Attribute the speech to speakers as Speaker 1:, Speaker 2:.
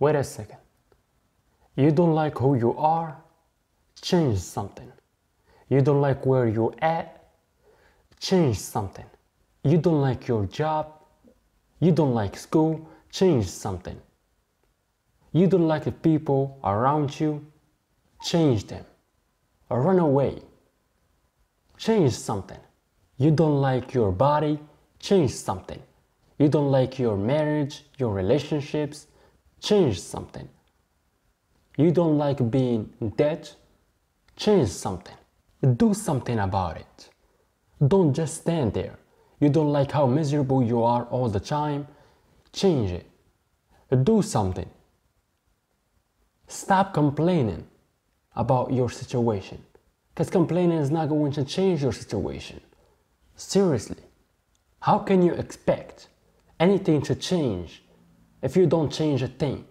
Speaker 1: Wait a second. You don't like who you are? Change something. You don't like where you're at? Change something. You don't like your job? You don't like school? Change something. You don't like the people around you? Change them. Or run away. Change something. You don't like your body? Change something. You don't like your marriage, your relationships? Change something. You don't like being in debt? Change something. Do something about it. Don't just stand there. You don't like how miserable you are all the time? Change it. Do something. Stop complaining about your situation. Because complaining is not going to change your situation. Seriously. How can you expect anything to change if you don't change a thing?